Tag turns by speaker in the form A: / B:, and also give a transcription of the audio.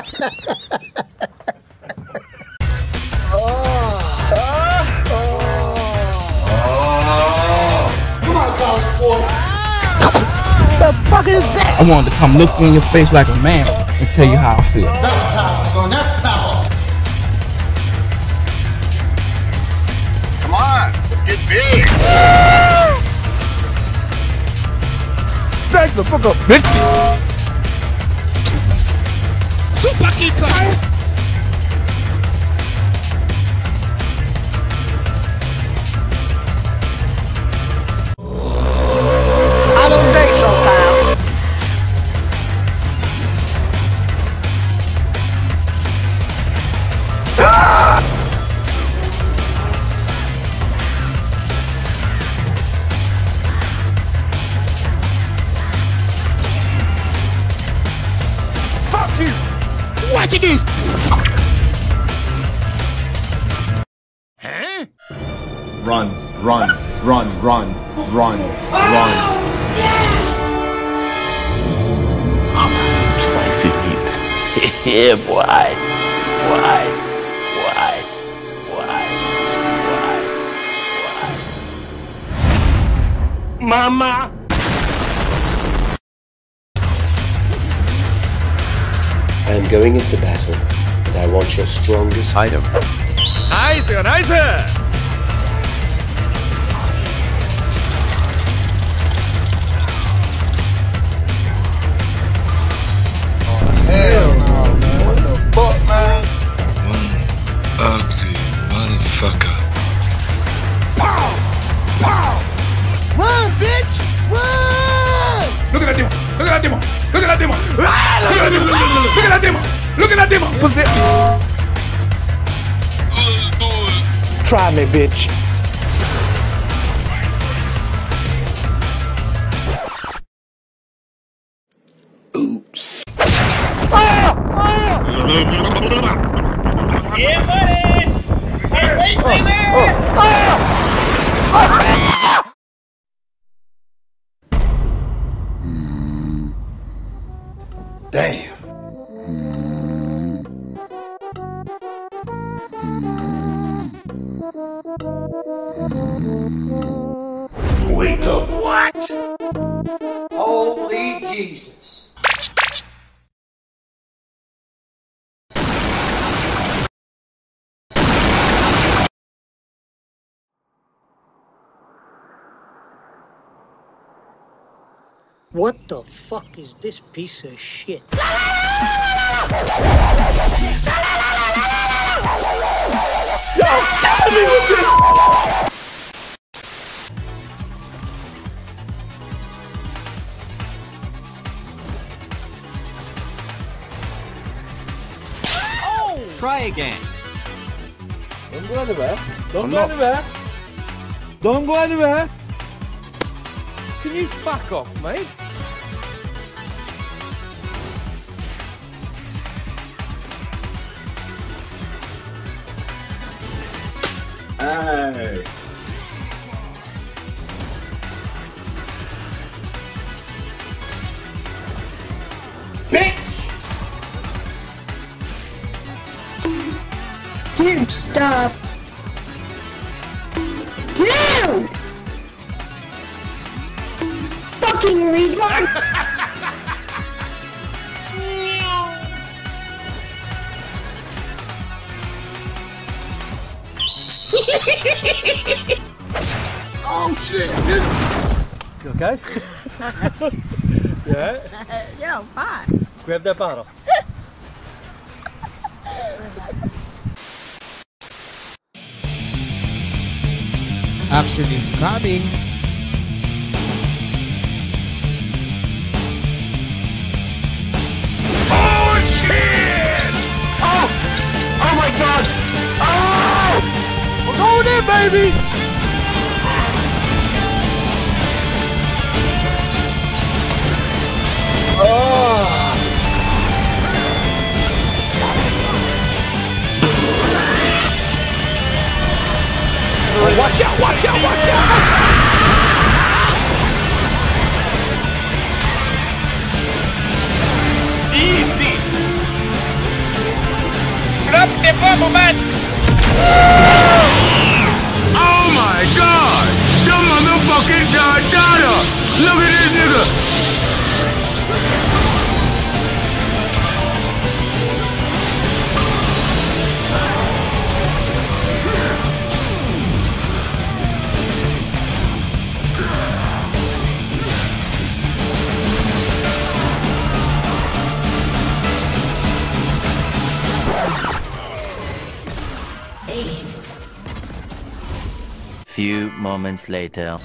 A: I wanted to come look you in your face like a man and tell you how I feel.
B: That's power, son. That's power.
C: Come on, let's get big.
A: Back the fuck up, bitch.
C: Super kicker.
D: I
C: Watch this.
B: Run, run, run, run, run, run.
E: Spicy meat. yeah, boy. Why? Why? Why? Why? Why? Mama!
F: I am going into battle, and I want your strongest item.
G: Nice, nice! Oh,
C: hell man. What the fuck, man?
H: One ugly motherfucker.
C: Bitch!
G: Look at that demon! Look at that demon! Look at that demon! Ah, look at that demon! Look at that demon! Look at that demon! Pussy!
F: Try me, bitch.
B: Damn.
E: Wake up. What?
B: Holy Jesus.
D: What the fuck is this piece of shit? Yo, help me with this!
G: Try again.
A: Don't go anywhere. Don't go anywhere. Don't go anywhere.
G: Can you fuck off, mate?
B: Hey.
I: Dude, stop. Fucking retard!
C: Oh shit!
F: You okay? yeah?
I: yeah, I'm fine.
F: Grab that bottle.
C: Action is coming.
G: Baby!
C: Oh.
G: Watch out! Watch out! Watch out!
J: Few moments later.